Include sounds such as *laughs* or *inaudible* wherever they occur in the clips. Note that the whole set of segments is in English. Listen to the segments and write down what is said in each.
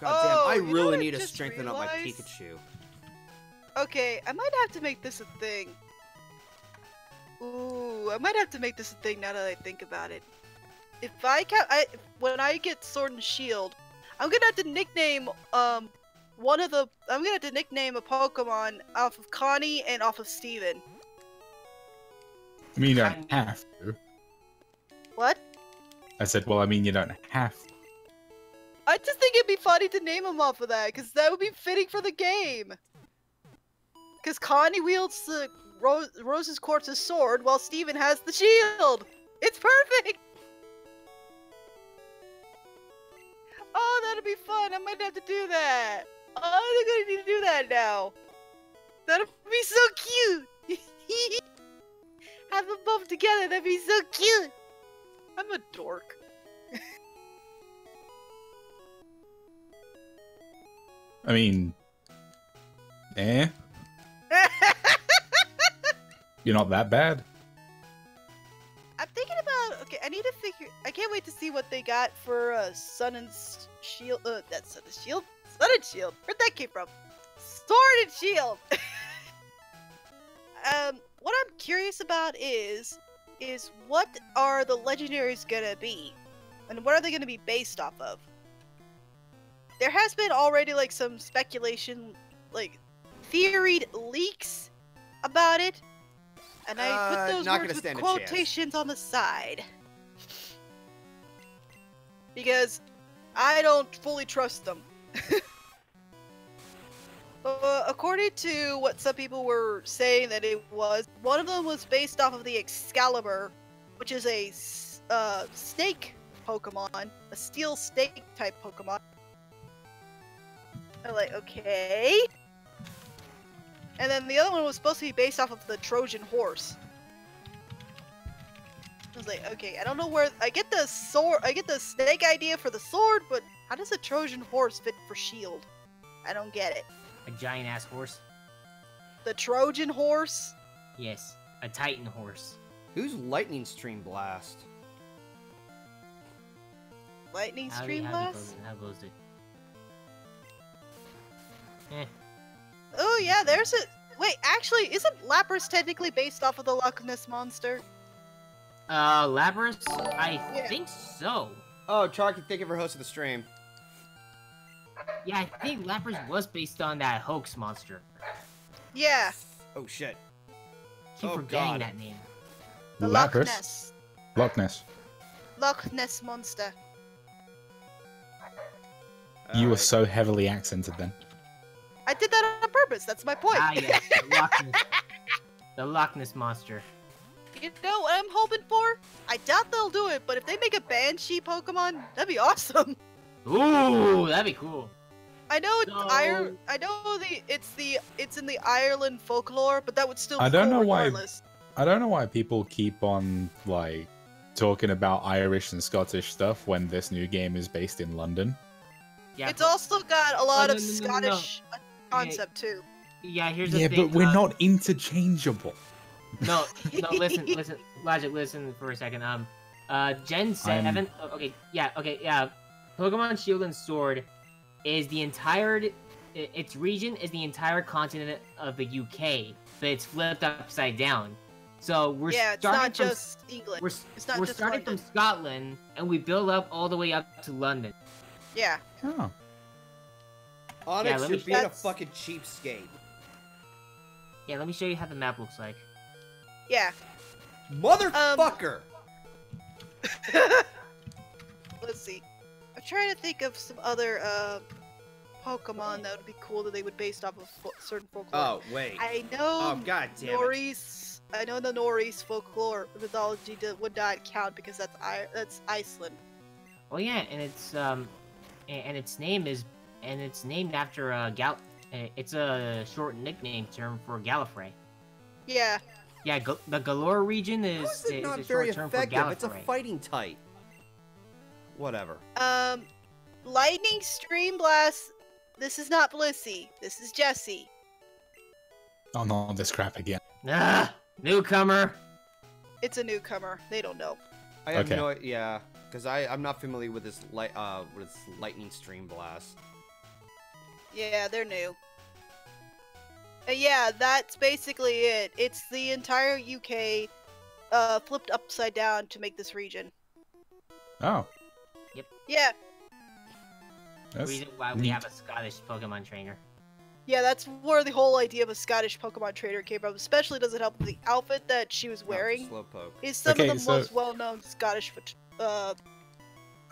God damn, Oh, I really what I need to just strengthen up my? Pikachu. Okay, I might have to make this a thing. Ooh, I might have to make this a thing now that I think about it. If I can, I when I get Sword and Shield, I'm gonna have to nickname um one of the. I'm gonna have to nickname a Pokemon off of Connie and off of Steven. I mean, I have to. What? I said, well, I mean, you don't have. I just think it'd be funny to name him off of that, because that would be fitting for the game. Because Connie wields the Ro- Rose's Quartz's sword, while Steven has the shield. It's perfect. Oh, that'd be fun. I might have to do that. Oh, I'm gonna need to do that now. That'd be so cute. *laughs* have them both together. That'd be so cute. I'm a dork. I mean, eh? *laughs* You're not that bad. I'm thinking about okay. I need to figure. I can't wait to see what they got for uh, Sun and Shield. Uh, that's Sun and Shield. Sun and Shield. Where'd that came from? Sword and Shield. *laughs* um, what I'm curious about is, is what are the legendaries gonna be, and what are they gonna be based off of? There has been already like some speculation, like theoried leaks about it, and I Uh, put those words with stand a chance. quotations on the side because I don't fully trust them. *laughs* according to what some people were saying that it was, one of them was based off of the Excalibur, which is a uh, snake Pokemon, a steel snake type Pokemon. I'm like, okay. And then the other one was supposed to be based off of the Trojan horse. I was like, okay, I don't know where I get the sword. I get the snake idea for the sword, but how does a Trojan horse fit for shield? I don't get it. A giant ass horse. The Trojan horse. Yes, a Titan horse. Who's Lightning Stream Blast? Lightning How Stream how do Blast. How goes it? Eh, Oh yeah, there's a. Wait, actually, isn't Lapras technically based off of the Loch Ness monster? Uh, Lapras? I Yeah. think so. Oh, Charky, thank you for hosting the stream. Yeah, I think Lapras was based on that hoax monster. Yeah, Oh shit. Keep Oh, forgetting God. that name. the Loch Ness. Loch Ness. Loch Ness monster. You were so heavily accented then. I did that on purpose. That's my point. Ah, yes, the *laughs* Loch Ness, the Loch Ness monster. You know what I'm hoping for? I doubt they'll do it, but if they make a Banshee Pokemon, that'd be awesome. Ooh, that'd be cool. I know it's No. Ire- I know the it's the it's in the Ireland folklore, but that would still be I don't cool know why- I don't know why people keep on like talking about Irish and Scottish stuff when this new game is based in London. Yeah, It's but- also got a lot no, of no, no, no, no. Scottish concept too. yeah. Here's the Yeah, thing. but we're uh, not interchangeable. No, *laughs* no. Listen, listen, Logic. Listen for a second. Um, uh, Gen Seven. oh, Okay, yeah, okay, yeah. Pokemon Shield and Sword is the entire. Its region is the entire continent of the UK, but it's flipped upside down. So we're yeah, it's starting not from, just England. we're, s- it's not we're just starting London. from Scotland, and we build up all the way up to London. Yeah, Oh. Onyx, let you're being a fucking cheapskate. Yeah, let me show you how the map looks like. yeah. Motherfucker! Um, Let's *laughs* see. I'm trying to think of some other uh, Pokemon that would be cool that they would based off of fo- certain folklore. Oh, wait. I know Oh, god damn it. Norse. I know the Norse folklore mythology do- would not count because that's I- that's Iceland. Oh yeah, and it's um, a- and its name is, and it's named after a Gal. uh, It's a short nickname term for Gallifrey. Yeah, Yeah, Ga- the Galar region How is, is it is not a very short term for effective? It's a fighting type. Whatever. Um, Lightning Stream Blast. This is not Blissey. This is Jesse. Oh, no, this crap again. Ah, newcomer. It's a newcomer. They don't know. I have Okay. no yeah. Because I I'm not familiar with this light uh with this lightning stream blast. Yeah, they're new. Uh, yeah, that's basically it. It's the entire UK uh, flipped upside down to make this region. Oh, Yeah, that's reason why we have a Scottish Pokemon trainer. yeah, that's where the whole idea of a Scottish Pokemon trainer came from. Especially does it help with the outfit that she was wearing Slowpoke. is some Okay, of the so- most well-known Scottish. phot- Uh,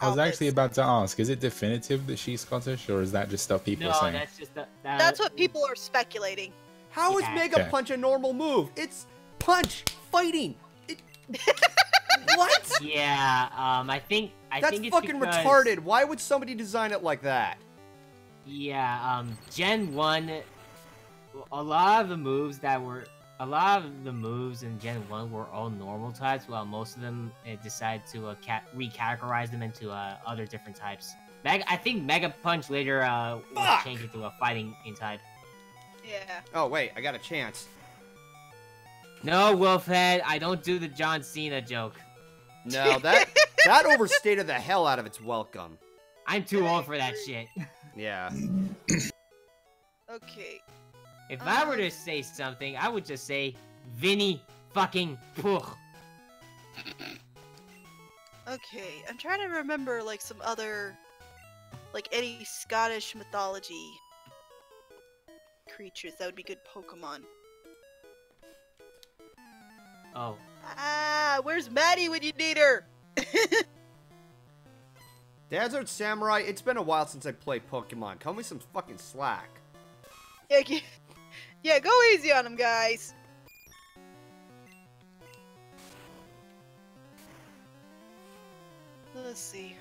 I was actually about to ask: Is it definitive that she's Scottish, or is that just stuff people no, are saying? that's just the, that, That's what people are speculating. How is Yeah. Mega Okay. Punch a normal move? It's punch fighting. It... *laughs* what? Yeah, um, I think I That's think it's fucking because, retarded. Why would somebody design it like that? Yeah, um, Gen One, a lot of the moves that were a lot of the moves in Gen One were all normal types, while most of them uh, decided to uh, recategorize them into uh, other different types. Meg- I think Mega Punch later uh, was Fuck! changed into a fighting in type. Yeah. Oh wait, I got a chance. No, Wolfhead, I don't do the John Cena joke. No, that that overstated the hell out of its welcome. I'm too old for that shit. Yeah. Okay. If I were to say something, I would just say Vinny fucking Pugh. Okay, I'm trying to remember like some other, like any Scottish mythology creatures that would be good Pokemon. Oh, Ah, where's Maddie when you need her? *laughs* Desert Samurai, it's been a while since I played Pokemon. Cut me some fucking slack. yeah, *laughs* yeah, go easy on him, guys. Let's see.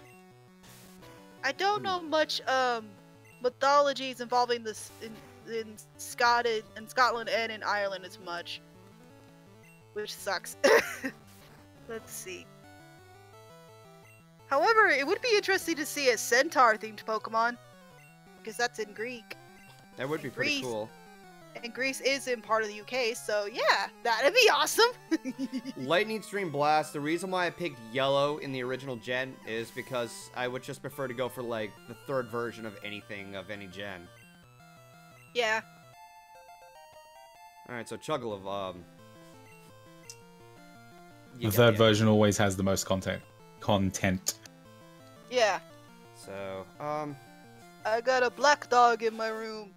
I don't know much um mythologies involving this in in Scotland in Scotland and in Ireland as much, which sucks. *laughs* Let's see. However, it would be interesting to see a centaur themed Pokemon because that's in Greek. That would be pretty Greece. cool. And Greece is in part of the UK, so yeah, that'd be awesome. *laughs* Lightning Stream Blast, the reason why I picked yellow in the original gen is because I would just prefer to go for like the third version of anything of any gen. yeah. Alright, so Chuggle of um The third it. version always has the most content. Content. Yeah. So, um I got a black dog in my room.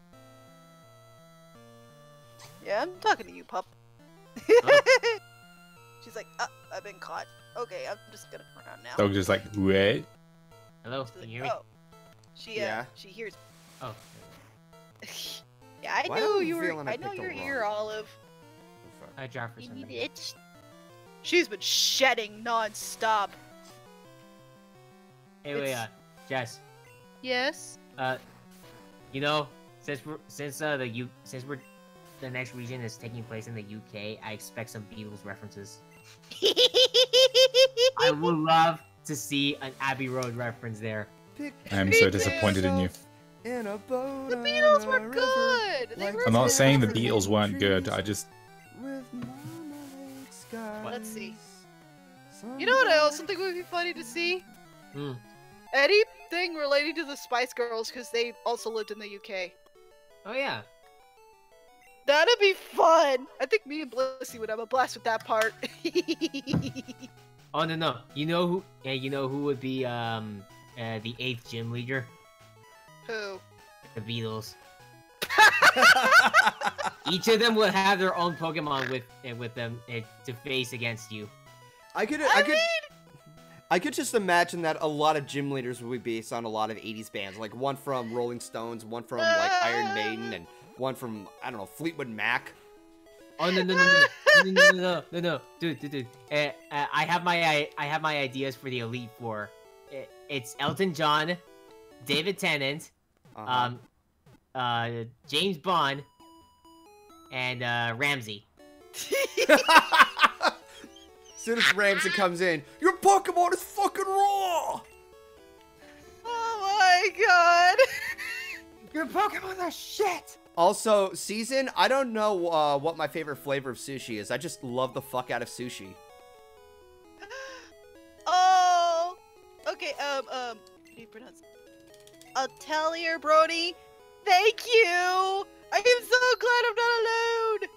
Yeah, I'm talking to you, pup. *laughs* She's like, uh, I've been caught. Okay, I'm just gonna turn around now. Dog just like wait. hello, She's can like, you hear me? oh. She, uh, Yeah. she hears. Oh, *laughs* yeah, I Why know you were. feeling I I know picked the your wrong- Olive. I dropped for some. Bitch. She's been shedding non-stop. Hey, wait, uh, Jess, Yes. uh, you know, since we're since uh the U since we're the next region is taking place in the UK, I expect some Beatles references. I would *laughs* love to see an Abbey Road reference there. I'm so disappointed in you. In a boat The Beatles were good. They like I'm not saying the Beatles weren't good. I just with skies. Let's see. You know what I also think would be funny to see? Hmm. Anything relating to the Spice Girls because they also lived in the UK. Oh yeah. That'd be fun. I think me and Blissy would have a blast with that part. *laughs* Oh no no. You know who? Yeah, you know who would be um uh, the eighth gym leader? Who? The Beatles. *laughs* Each of them would have their own Pokemon with uh, with them uh, to face against you. I could, I I could, mean, I could just imagine that a lot of gym leaders would be based on a lot of '80s bands, like one from Rolling Stones, one from like Iron Maiden, and one from I don't know Fleetwood Mac. Oh no no no no no no no no no no dude dude dude. Uh, uh, I have my I, I have my ideas for the Elite Four. Uh, It's Elton John, David Tennant, Uh-huh. um, uh, James Bond, and uh, Ramsay. As soon as Ramsay comes in, your Pokemon is fucking raw. oh my god. *laughs* Your Pokemon are shit. Also, season, I don't know uh, what my favorite flavor of sushi is. I just love the fuck out of sushi. *gasps* oh, okay, um, um, how do you pronounce it? Atelier Brody, thank you! I am so glad I'm not alone!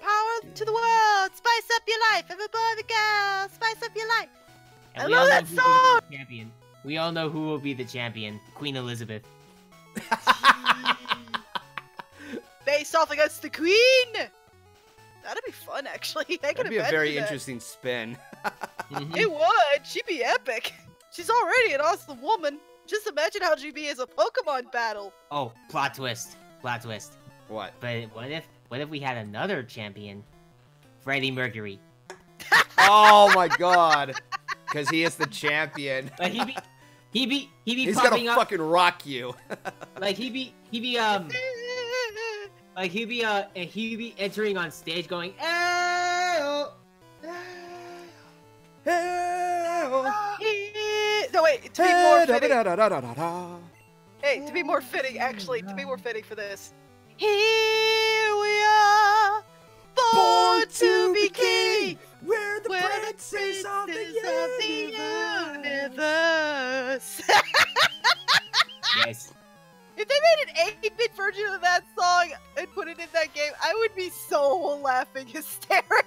Power to the world! Spice up your life! Every boy, every girl! Spice up your life! And I love that who will be the champion. We all know who will be the champion. Queen Elizabeth. *laughs* Face off against the queen! That'd be fun, actually. *laughs* I can That'd be a very that. interesting spin. Mhm. It would! She'd be epic! She's already an awesome woman! Just imagine how she'd be as a Pokemon battle! Oh, plot twist. Plot twist. What? But what if what if we had another champion? Freddie Mercury. Oh my god. Because he is the champion. Like he be he be he be He's popping gonna up fucking rock you. *laughs* like he be he be um like he be uh and he be entering on stage going "Ayo." no, wait, to be more fitting. Hey, to be more fitting, actually, to be more fitting for this. Here we are, born to be king, We're the we're the princes of the princes of the universe. universe. yes *laughs* if they made an 8-bit version of that song and put it in that game, I would be so laughing *laughs* hysterically.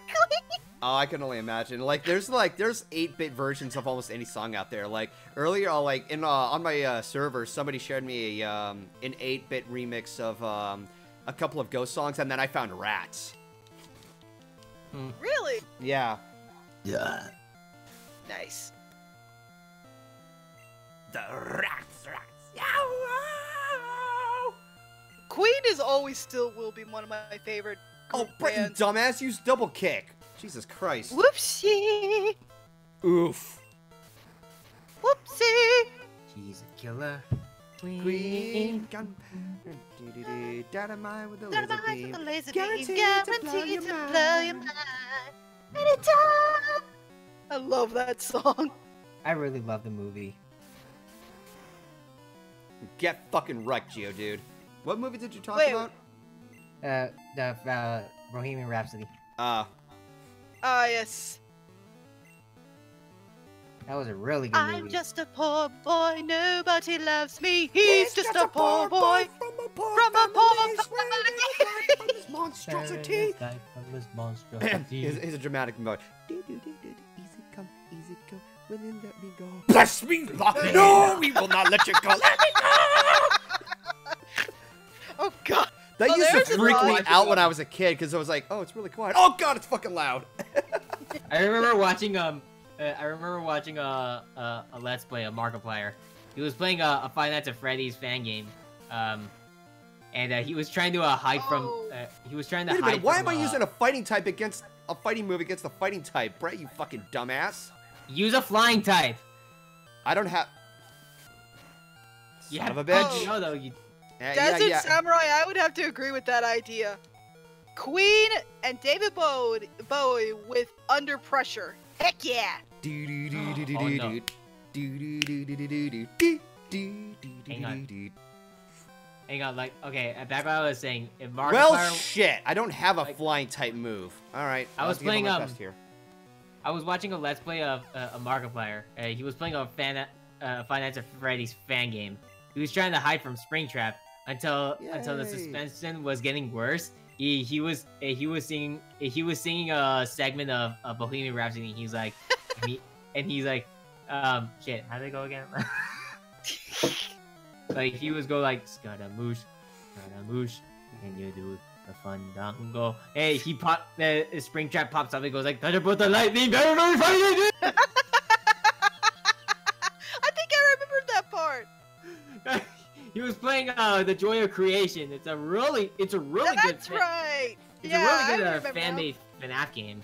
Oh, I can only imagine. Like, there's like there's 8-bit versions of almost any song out there. Like earlier, uh, like in uh, on my uh, server, somebody shared me a um, an 8-bit remix of um, a couple of Ghost songs, and then I found Rats. Really? Yeah. Yeah. Nice. The Rats, Rats. Yow, Queen is always still will be one of my favorite. Oh, group Brett, you dumbass! Use double kick. Jesus Christ. Whoopsie! Oof. Whoopsie! she's a killer Queen gun. Do-do-do. Dynamite with a laser beam. with a laser Guaranteed to blow your to mind. blow your mind. Anytime. I love that song. I really love the movie Get fucking wrecked, Geo, dude. What movie did you talk Wait. about? uh the uh Bohemian Rhapsody Uh, Ah, yes. That was a really good I'm movie just a poor boy, nobody loves me. He's just a poor boy. from a poor from a poor family, family. from this monstrosity. here's, here's a dramatic mode. Do-do-do-do-do. Easy come, easy go. Will you let me go? Bless me, Lord. No, we will not let you go. Let me go. *laughs* Oh god. That Oh, used to freak me out when I was a kid because I was like, oh, it's really quiet. Oh god, it's fucking loud. I remember watching um uh, I remember watching a, a a let's play a Markiplier. He was playing a, a Five Nights at Freddy's fan game, um, and uh, he was trying to uh, hide Oh. from uh, he was trying to Wait a hide. minute, why am I uh, using a fighting type against a fighting move against a fighting type? Brett, you fucking dumbass. use a flying type? I don't have. You Son have of a bitch. Oh. No, though you Yeah, yeah, Desert yeah. Samurai, I would have to agree with that idea. Queen and David Bowie, Bowie with Under Pressure. Heck yeah! *gasps* Hang on. Like, okay, Backbile is saying, if Markiplier... Well, shit! I don't have a like, flying type move. Alright, I was playing, um... Here. I was watching a Let's Play of uh, a Markiplier. Uh, he was playing a fan, uh, Five of Freddy's fan game. He was trying to hide from Springtrap until until the suspension was getting worse, he he was uh, he was singing he was singing a segment of, of Bohemian Rhapsody. And he's like, and, he, *laughs* and he's like, um, shit, how did it go again? *laughs* like he was go like Scaramouche, Scaramouche, and you do the fandango. Hey, he pop the uh, Springtrap pops up and goes like, Thunderbolt the lightning, very very funny. He was playing uh the Joy of Creation. It's a really it's a really good That's right. it's yeah, a really I good uh, remember fan made FNAF game.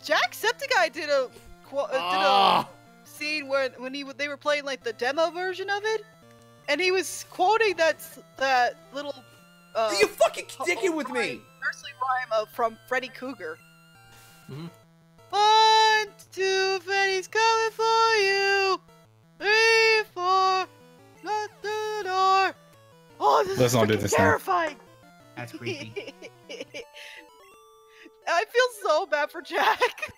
Jacksepticeye did a qu- uh, did a Ah, scene where when he w- they were playing like the demo version of it, and he was quoting that that little. Uh, you fucking oh, sticking with rhyme, me. Nursery rhyme of, from Freddy Krueger. Mhm. One, two, Freddy's coming for you. Three, four, not the door. Oh, this Let's is not do freaking this now. terrifying. That's *laughs* creepy. I feel so bad for Jack.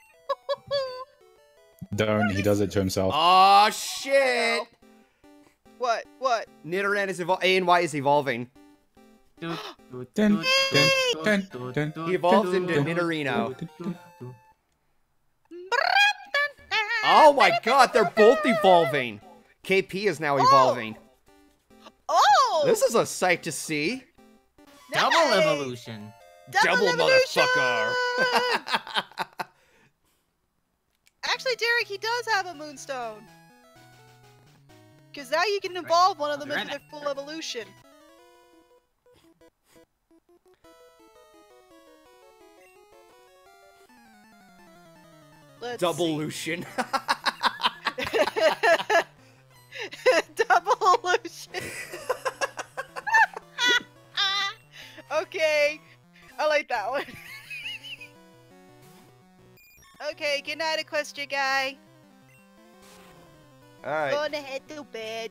*laughs* Don't. He does it to himself. Oh shit! What? What? Nidoran is evol- A and Y is evolving. Dun, dun, dun, dun, He evolves into Nidorino. Oh my god, they're both evolving. KP is now oh. evolving. Oh! This is a sight to see. Double evolution. Double evolution! motherfucker. *laughs* Actually, Derek, he does have a moonstone. Because now you can evolve one of them into right their full evolution. Let's Double see. *laughs* *laughs* Lucian. Double illusion. okay, I like that one. *laughs* okay, good night, Equestria guy. Alright. Going to head to bed.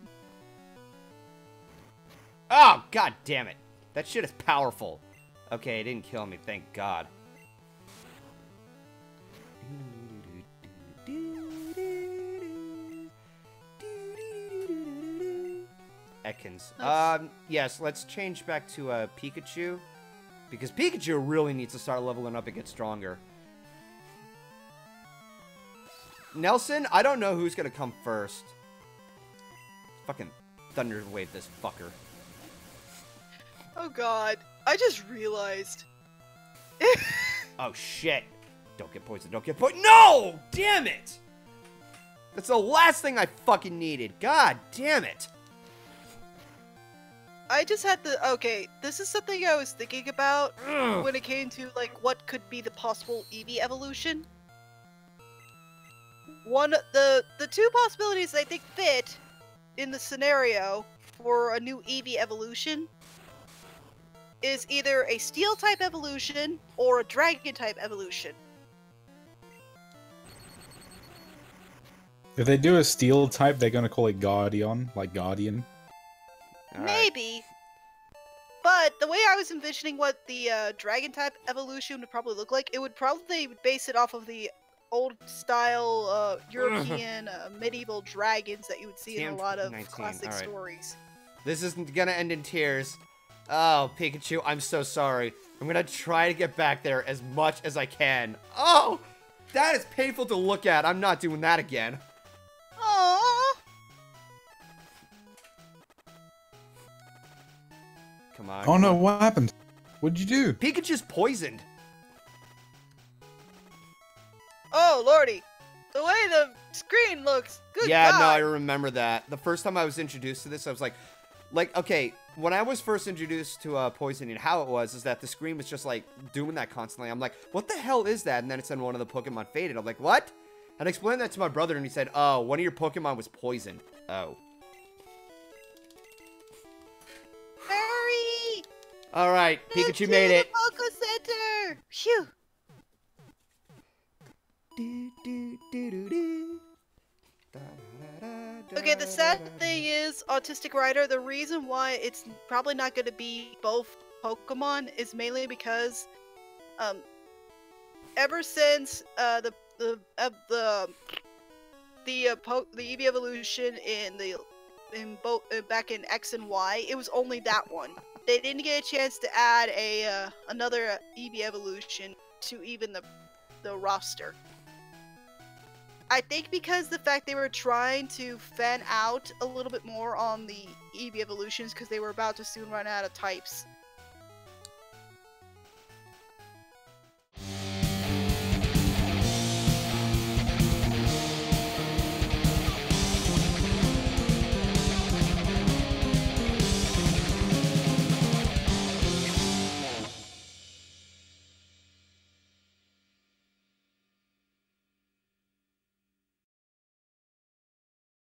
Oh, god damn it. That shit is powerful. Okay, it didn't kill me, thank god. Ekans. Nice. Um, yes, let's change back to uh, Pikachu. Because Pikachu really needs to start leveling up and get stronger. Nelson, I don't know who's gonna come first. Fucking Thunder Wave this fucker. Oh god, I just realized. *laughs* Oh shit. Don't get poisoned, don't get poisoned. No! Damn it! That's the last thing I fucking needed. God damn it. I just had the okay. This is something I was thinking about Ugh. when it came to like what could be the possible Eevee evolution. One the the two possibilities I think fit in the scenario for a new Eevee evolution is either a steel type evolution or a dragon type evolution. If they do a steel type, they're gonna call it Guardian, like Guardian. Maybe. But the way I was envisioning what the uh, dragon type evolution would probably look like, it would probably base it off of the old style uh, *laughs* European uh, medieval dragons that you would see in a lot of 19, classic alright. stories. This isn't gonna end in tears. Oh, Pikachu, I'm so sorry. I'm gonna try to get back there as much as I can. Oh! That is painful to look at. I'm not doing that again. Come on. Oh come no, on. what happened? What'd you do? Pikachu's poisoned. Oh lordy, the way the screen looks. Good yeah, God. no, I remember that. The first time I was introduced to this, I was like, like, okay, when I was first introduced to uh, poisoning, how it was is that the screen was just like doing that constantly. I'm like, what the hell is that? And then it said one of the Pokemon faded. I'm like, what? And I explained that to my brother, and he said, oh, one of your Pokemon was poisoned. Oh. All right, Pikachu made it. Center. Phew. Okay, the sad thing is, Autistic Rider, the reason why it's probably not going to be both Pokemon is mainly because, um, ever since, uh, the, the, uh, the, the, uh, po- the Eevee evolution in the, in both, uh, back in X and Y, it was only that one. They didn't get a chance to add a, uh, another Eevee evolution to even the, the roster. I think because the fact they were trying to fan out a little bit more on the Eevee evolutions because they were about to soon run out of types.